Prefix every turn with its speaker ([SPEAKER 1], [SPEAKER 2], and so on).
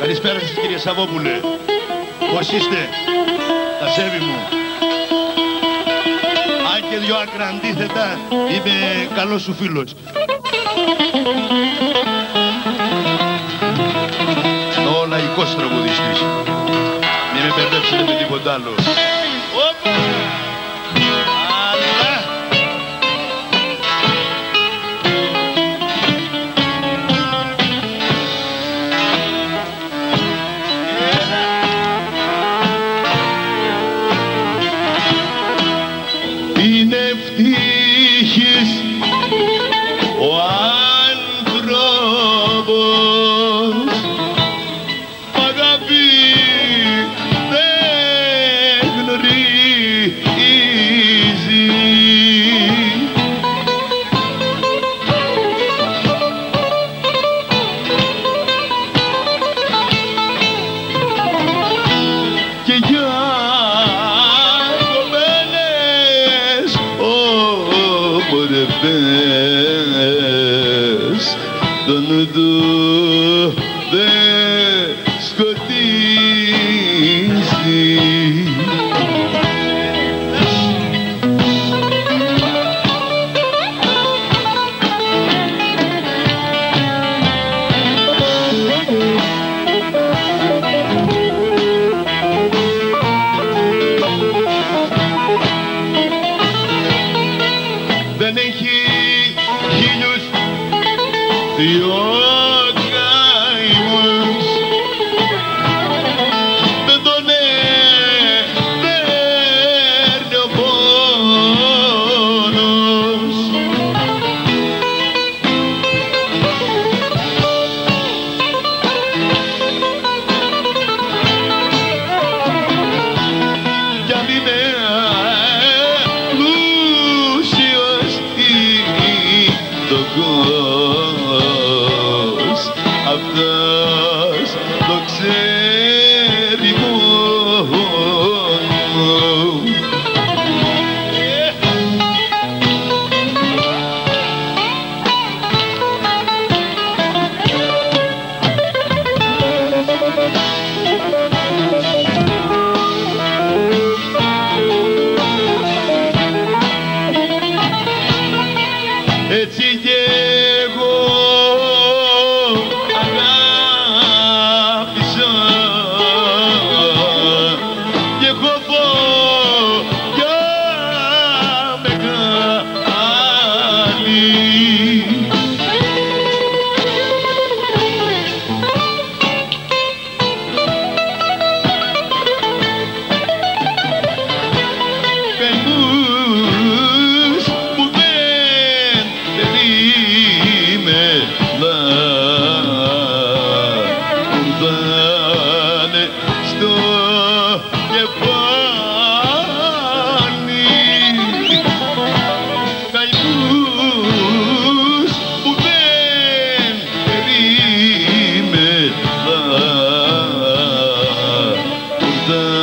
[SPEAKER 1] Καλησπέρα σας κύριε Σαββόπουλε. Πώς είστε, τα σέβη μου; Αν και δυο άκρα αντίθετα, είμαι καλός σου φίλος. Στο λαϊκός τραγουδιστής. Μην με μπερδέψετε με τίποτα άλλο. Hughes. biz döndük. Dios. Abdas Dokseri Muhunum It's the